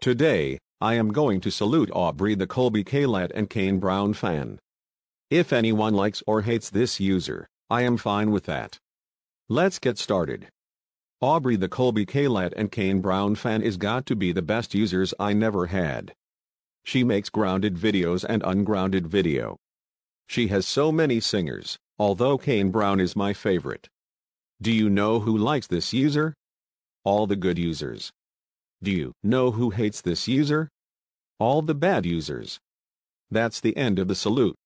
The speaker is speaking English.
Today, I am going to salute Aubrey the Colbie Caillat and Kane Brown fan. If anyone likes or hates this user, I am fine with that. Let's get started. Aubrey the Colbie Caillat and Kane Brown fan is got to be the best users I never had. She makes grounded videos and ungrounded video. She has so many singers, although Kane Brown is my favorite. Do you know who likes this user? All the good users. Do you know who hates this user? All the bad users. That's the end of the salute.